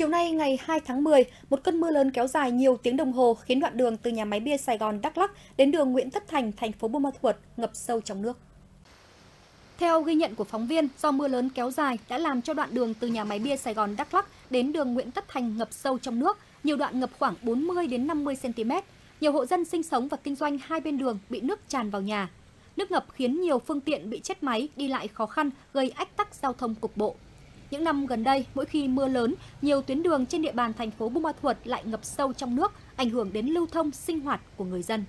Chiều nay ngày 2 tháng 10, một cơn mưa lớn kéo dài nhiều tiếng đồng hồ khiến đoạn đường từ nhà máy bia Sài Gòn Đắk Lắk đến đường Nguyễn Tất Thành, thành phố Buôn Ma Thuột ngập sâu trong nước. Theo ghi nhận của phóng viên, do mưa lớn kéo dài đã làm cho đoạn đường từ nhà máy bia Sài Gòn Đắk Lắk đến đường Nguyễn Tất Thành ngập sâu trong nước, nhiều đoạn ngập khoảng 40 đến 50 cm. Nhiều hộ dân sinh sống và kinh doanh hai bên đường bị nước tràn vào nhà. Nước ngập khiến nhiều phương tiện bị chết máy, đi lại khó khăn, gây ách tắc giao thông cục bộ. Những năm gần đây, mỗi khi mưa lớn, nhiều tuyến đường trên địa bàn thành phố Buôn Ma Thuột lại ngập sâu trong nước, ảnh hưởng đến lưu thông sinh hoạt của người dân.